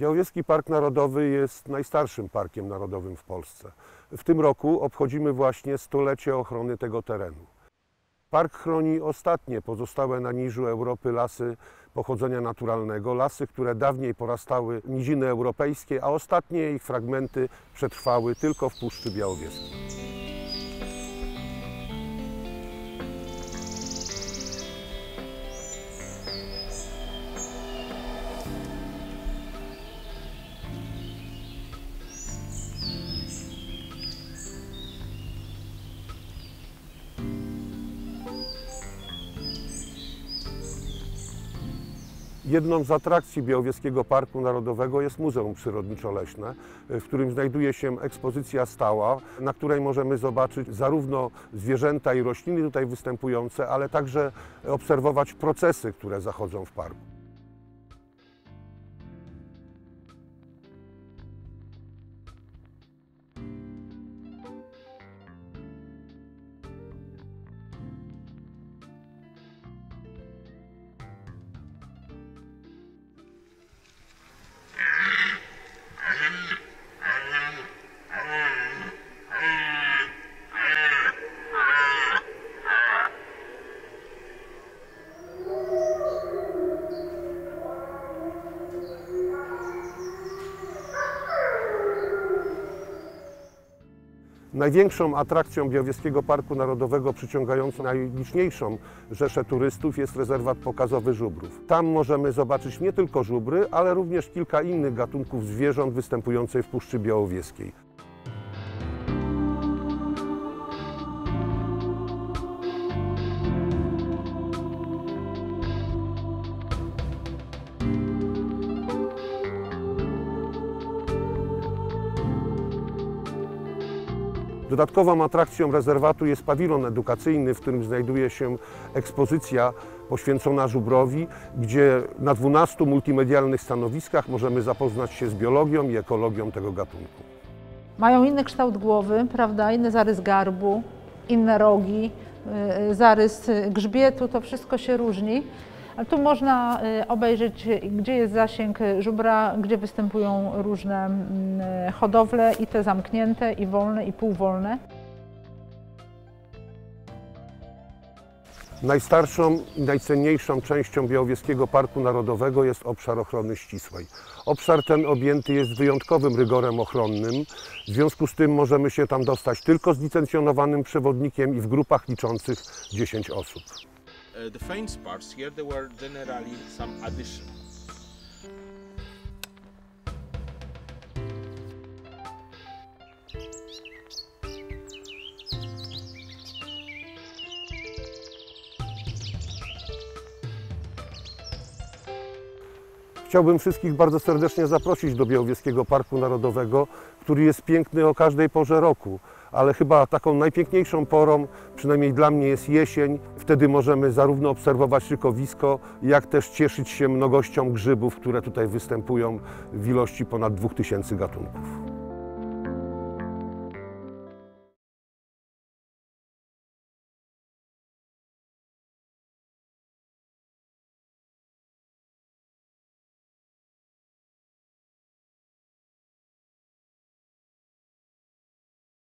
Białowieski Park Narodowy jest najstarszym parkiem narodowym w Polsce. W tym roku obchodzimy właśnie stulecie ochrony tego terenu. Park chroni ostatnie pozostałe na niżu Europy lasy pochodzenia naturalnego, lasy, które dawniej porastały niziny europejskie, a ostatnie ich fragmenty przetrwały tylko w Puszczy Białowieskiej. Jedną z atrakcji Białowieskiego Parku Narodowego jest Muzeum Przyrodniczo-Leśne, w którym znajduje się ekspozycja stała, na której możemy zobaczyć zarówno zwierzęta i rośliny tutaj występujące, ale także obserwować procesy, które zachodzą w parku. Największą atrakcją Białowieskiego Parku Narodowego, przyciągającą najliczniejszą rzeszę turystów, jest rezerwat pokazowy żubrów. Tam możemy zobaczyć nie tylko żubry, ale również kilka innych gatunków zwierząt występujących w Puszczy Białowieskiej. Dodatkową atrakcją rezerwatu jest pawilon edukacyjny, w którym znajduje się ekspozycja poświęcona żubrowi, gdzie na 12 multimedialnych stanowiskach możemy zapoznać się z biologią i ekologią tego gatunku. Mają inny kształt głowy, prawda, inny zarys garbu, inne rogi, y, zarys grzbietu, to wszystko się różni. Tu można y, obejrzeć, gdzie jest zasięg żubra, gdzie występują różne mm, hodowle i te zamknięte, i wolne, i półwolne. Najstarszą i najcenniejszą częścią Białowieskiego Parku Narodowego jest obszar ochrony ścisłej. Obszar ten objęty jest wyjątkowym rygorem ochronnym, w związku z tym możemy się tam dostać tylko z licencjonowanym przewodnikiem i w grupach liczących 10 osób. Uh, the faint parts here there were generally some addition Chciałbym wszystkich bardzo serdecznie zaprosić do Białowieskiego Parku Narodowego, który jest piękny o każdej porze roku, ale chyba taką najpiękniejszą porą, przynajmniej dla mnie, jest jesień. Wtedy możemy zarówno obserwować rykowisko, jak też cieszyć się mnogością grzybów, które tutaj występują w ilości ponad 2000 gatunków.